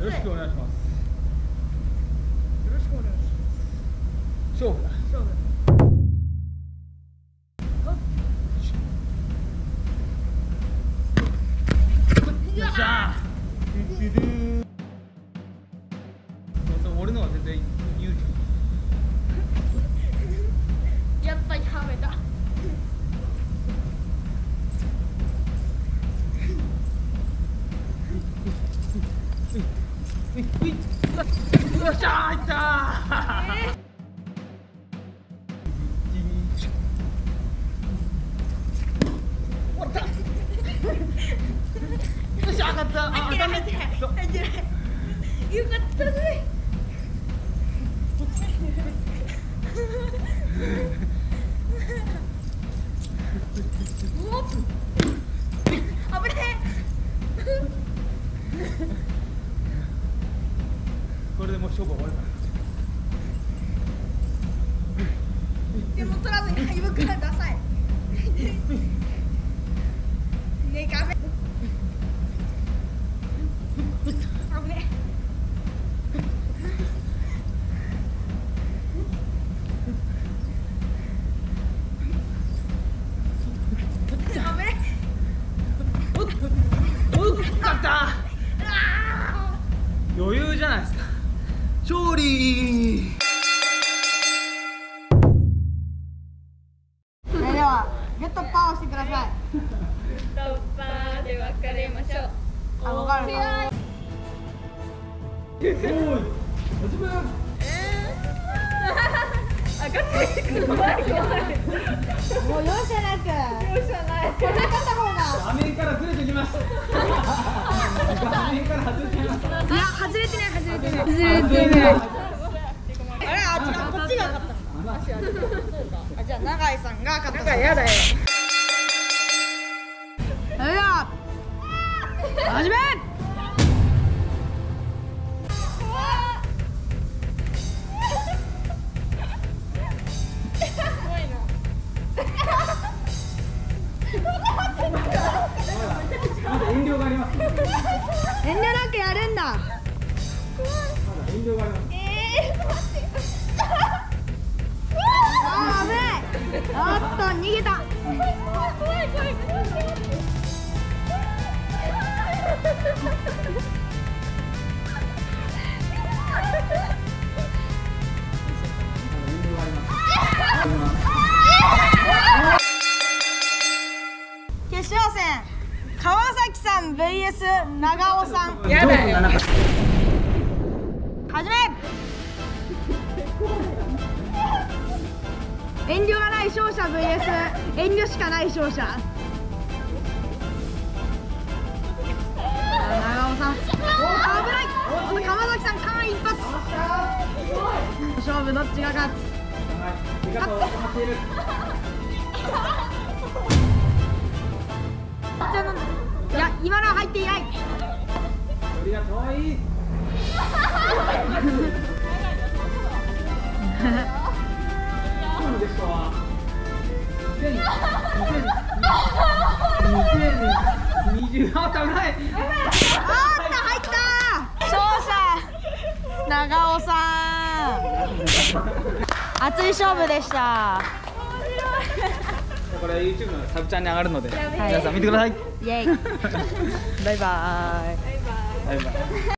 よろしくお願いします。よろしくお願いし勝負だ。ます勝負よっしゃそうそう俺のは全然いいよっしゃーいったー、終わったよし上がったあ入ってなよかったねも勝負終わるから。でも取らずに敗北からダサいねガメ危ね危ねおっ勝ったあ余裕じゃないですか勝利。ーそれではゲットパーをしてください。トッパーで別れましょう。あわかるか。おい始めあ、ガチで怖い怖い。もう容赦なく。容赦ない。これ勝った方が画面からずれてきました。画面から外れてきまない外れてない外れてないあれあっちがこっちが勝ったあじゃあ永井さんが勝ったやだよそれでは始め遠慮なくやるんだ遠慮がああ危ないおっと逃げた。決勝戦川崎さん VS 長尾さんやだよ遠慮がない勝者 VS 遠慮しかない勝者。長尾さん。お危ない。お川崎さん間一髪。勝負どっちが勝つ？手が止まって。いるいや今のは入っていない距離が遠い。2020あ危ないあーっと入った。勝者長尾さん熱い。勝負でしたこれ YouTube のサブチャンに上がるので。皆さん見てください。イエイ。バイバーイ。バイバイ